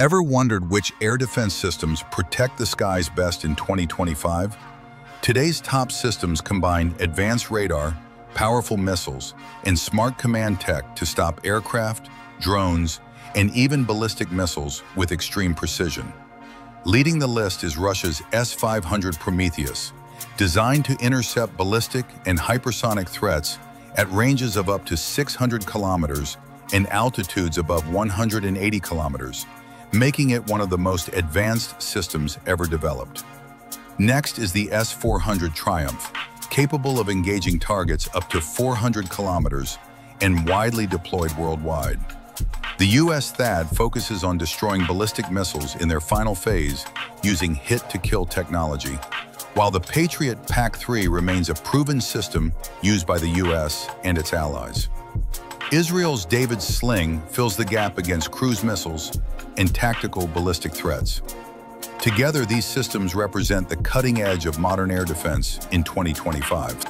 Ever wondered which air defense systems protect the skies best in 2025? Today's top systems combine advanced radar, powerful missiles, and smart command tech to stop aircraft, drones, and even ballistic missiles with extreme precision. Leading the list is Russia's S-500 Prometheus, designed to intercept ballistic and hypersonic threats at ranges of up to 600 kilometers and altitudes above 180 kilometers making it one of the most advanced systems ever developed. Next is the S-400 Triumph, capable of engaging targets up to 400 kilometers and widely deployed worldwide. The U.S. THAAD focuses on destroying ballistic missiles in their final phase using hit-to-kill technology, while the Patriot PAC-3 remains a proven system used by the U.S. and its allies. Israel's David Sling fills the gap against cruise missiles and tactical ballistic threats. Together, these systems represent the cutting edge of modern air defense in 2025.